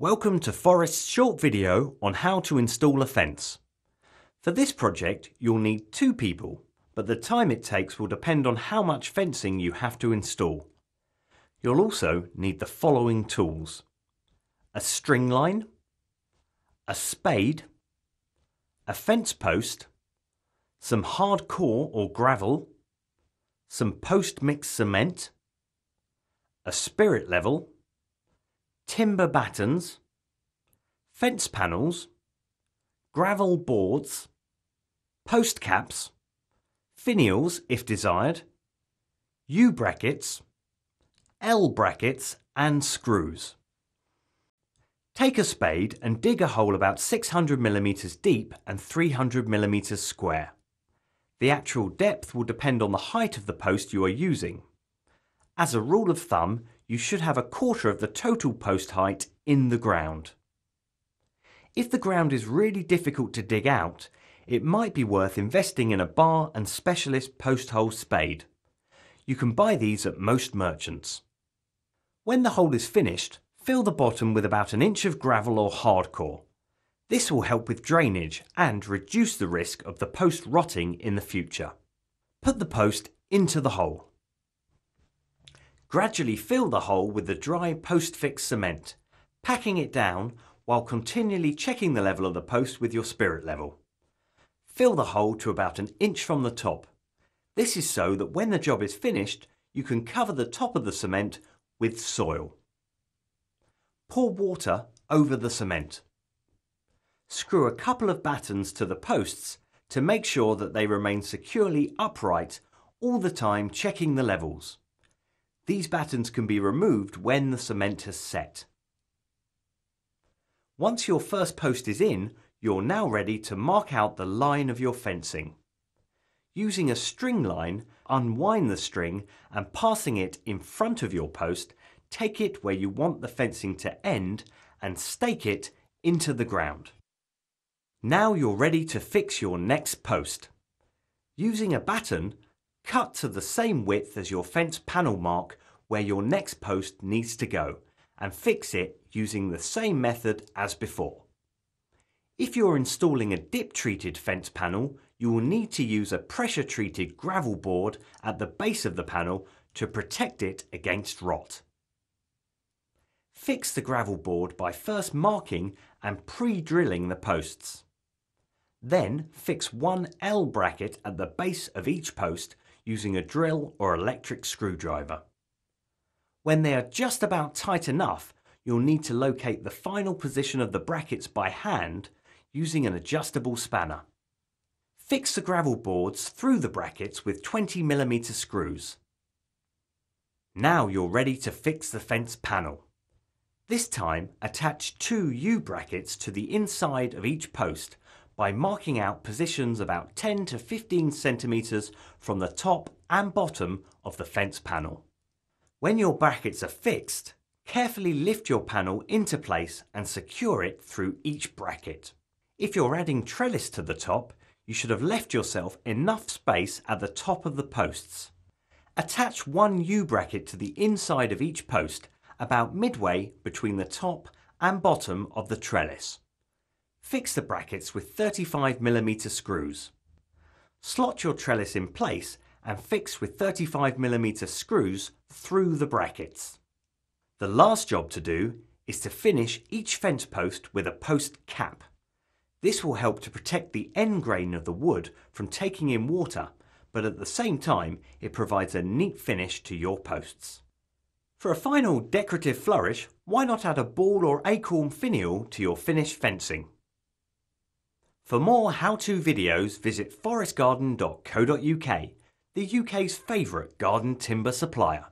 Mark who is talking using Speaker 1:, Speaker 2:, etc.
Speaker 1: Welcome to Forest's short video on how to install a fence. For this project you'll need two people, but the time it takes will depend on how much fencing you have to install. You'll also need the following tools. A string line, a spade, a fence post, some hard core or gravel, some post mix cement, a spirit level, timber battens, fence panels, gravel boards, post caps, finials if desired, U brackets, L brackets and screws. Take a spade and dig a hole about 600mm deep and 300mm square. The actual depth will depend on the height of the post you are using. As a rule of thumb, you should have a quarter of the total post height in the ground. If the ground is really difficult to dig out, it might be worth investing in a bar and specialist post hole spade. You can buy these at most merchants. When the hole is finished, fill the bottom with about an inch of gravel or hardcore. This will help with drainage and reduce the risk of the post rotting in the future. Put the post into the hole. Gradually fill the hole with the dry post-fix cement, packing it down while continually checking the level of the post with your spirit level. Fill the hole to about an inch from the top. This is so that when the job is finished, you can cover the top of the cement with soil. Pour water over the cement. Screw a couple of battens to the posts to make sure that they remain securely upright all the time checking the levels. These battens can be removed when the cement has set. Once your first post is in, you're now ready to mark out the line of your fencing. Using a string line, unwind the string and passing it in front of your post, take it where you want the fencing to end and stake it into the ground. Now you're ready to fix your next post. Using a batten, cut to the same width as your fence panel mark where your next post needs to go and fix it using the same method as before. If you're installing a dip treated fence panel, you will need to use a pressure treated gravel board at the base of the panel to protect it against rot. Fix the gravel board by first marking and pre-drilling the posts. Then fix one L bracket at the base of each post using a drill or electric screwdriver. When they are just about tight enough, you'll need to locate the final position of the brackets by hand using an adjustable spanner. Fix the gravel boards through the brackets with 20mm screws. Now you're ready to fix the fence panel. This time attach two U brackets to the inside of each post by marking out positions about 10 to 15 centimetres from the top and bottom of the fence panel. When your brackets are fixed, carefully lift your panel into place and secure it through each bracket. If you're adding trellis to the top, you should have left yourself enough space at the top of the posts. Attach one U-bracket to the inside of each post about midway between the top and bottom of the trellis. Fix the brackets with 35mm screws. Slot your trellis in place and fix with 35mm screws through the brackets. The last job to do is to finish each fence post with a post cap. This will help to protect the end grain of the wood from taking in water, but at the same time it provides a neat finish to your posts. For a final decorative flourish, why not add a ball or acorn finial to your finished fencing? For more how-to videos visit forestgarden.co.uk the UK's favourite garden timber supplier.